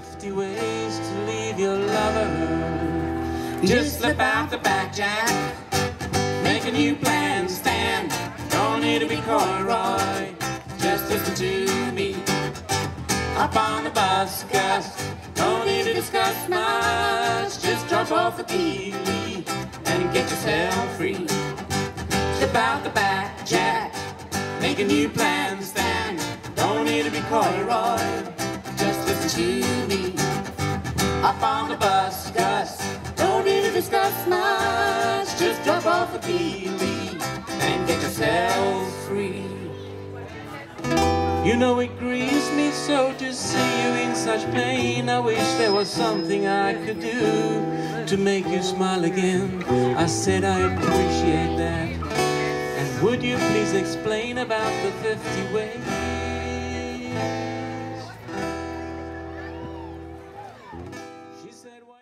50 ways to leave your lover. Just slip out the back, Jack. Make a new plan, Stan. Don't need to be coy, Roy. Just listen to me. Hop on the bus, Gus. Don't need to discuss much. Just drop off the key and get yourself free. Slip out the back, Jack. Make a new plan, Stan. Don't need to be coy, Roy. To me. Up on the bus, Gus. Don't need to discuss much. Just drop off a key and get yourself free. You know it grieves me so to see you in such pain. I wish there was something I could do to make you smile again. I said I appreciate that. And would you please explain about the 50 ways? She said, Why?